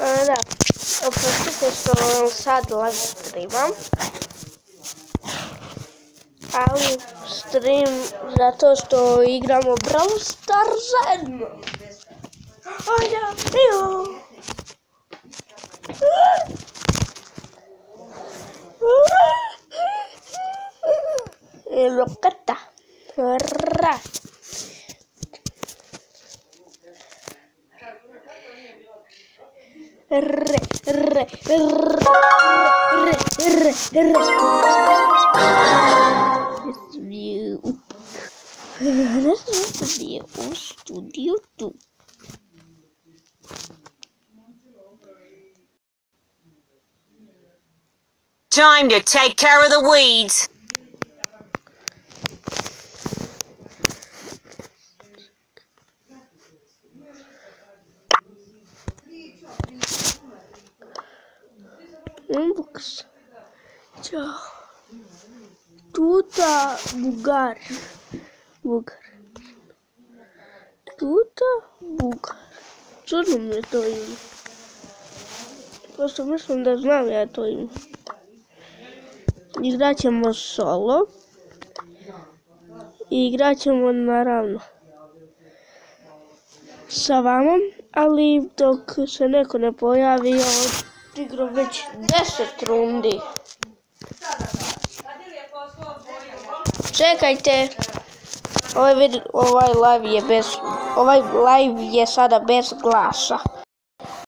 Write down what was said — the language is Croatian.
A, da, oprostite što sad live streamam. Ali stream zato što igramo Brawl Stars zajedno. Ajde, io. lo. Ra. Re, re, re, re, Estudio. Estudio. Estudio re, Time to take care of the weeds. Inbox. Ćao. Tuta Bugar. Bugar. Tuta Bugar. Čudno mi je to ime. Prosto mislim da znam ja to ime. Igrat ćemo solo. I igrat ćemo naravno sa vama, ali dok se neko ne pojavi, ja odigram već 10 rundi. Čekajte, ovaj, ovaj live je bez, ovaj live je sada bez glasa.